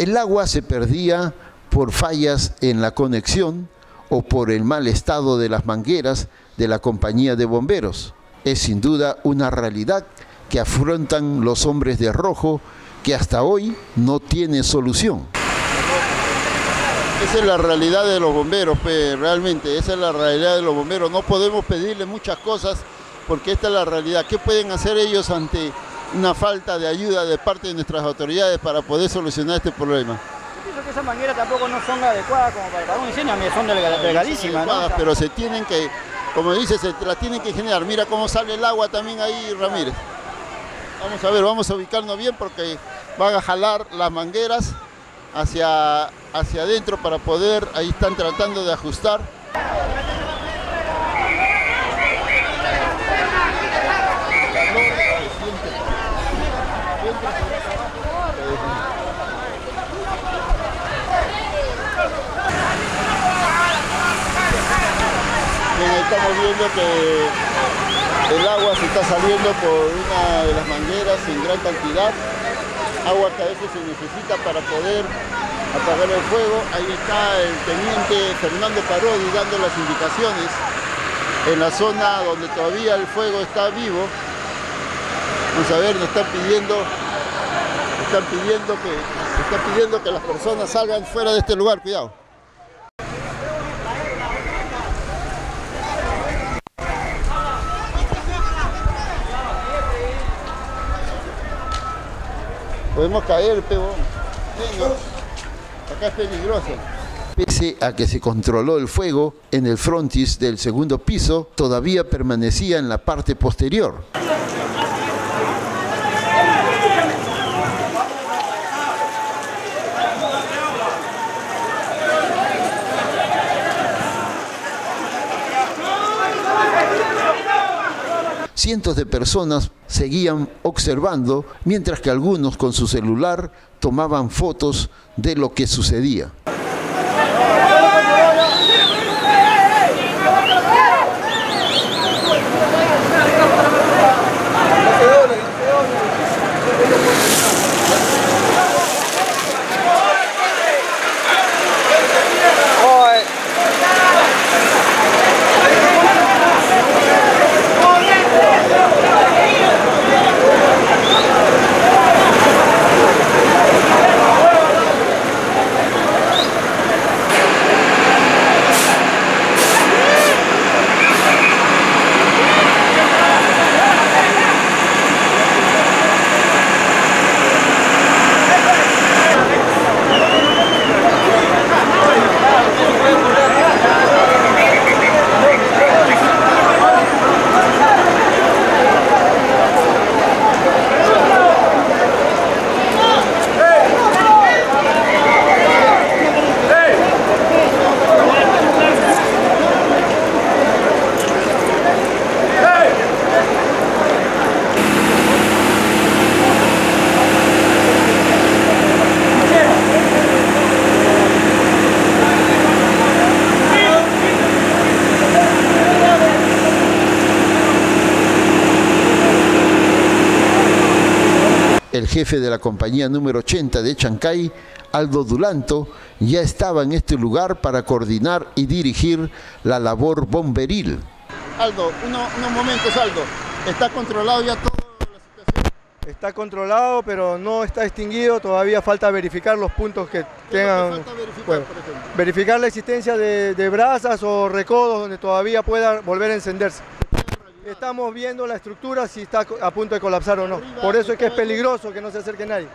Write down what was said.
El agua se perdía por fallas en la conexión o por el mal estado de las mangueras de la compañía de bomberos. Es sin duda una realidad que afrontan los hombres de rojo que hasta hoy no tiene solución. Esa es la realidad de los bomberos, realmente, esa es la realidad de los bomberos. No podemos pedirle muchas cosas porque esta es la realidad. ¿Qué pueden hacer ellos ante una falta de ayuda de parte de nuestras autoridades para poder solucionar este problema? Yo pienso que esas mangueras tampoco no son adecuadas como para, un incendio, son delgadísimas. ¿no? Pero se tienen que, como dices, se las tienen que generar. Mira cómo sale el agua también ahí, Ramírez. Vamos a ver, vamos a ubicarnos bien porque van a jalar las mangueras hacia, hacia adentro para poder, ahí están tratando de ajustar. Estamos viendo que el agua se está saliendo por una de las mangueras en gran cantidad agua que a veces se necesita para poder apagar el fuego. Ahí está el teniente Fernando Parodi dando las indicaciones en la zona donde todavía el fuego está vivo. Vamos a ver, nos están pidiendo, están pidiendo que, están pidiendo que las personas salgan fuera de este lugar, cuidado. Podemos caer, pebón. Acá es peligroso. Pese a que se controló el fuego en el frontis del segundo piso, todavía permanecía en la parte posterior. Cientos de personas seguían observando, mientras que algunos con su celular tomaban fotos de lo que sucedía. El jefe de la compañía número 80 de Chancay, Aldo Dulanto, ya estaba en este lugar para coordinar y dirigir la labor bomberil. Aldo, unos momentos, Aldo. ¿Está controlado ya todo? la situación? Está controlado, pero no está extinguido. Todavía falta verificar los puntos que tengan. verificar, verificar la existencia de, de brasas o recodos donde todavía pueda volver a encenderse. Estamos viendo la estructura si está a punto de colapsar o no. Por eso es que es peligroso que no se acerque nadie.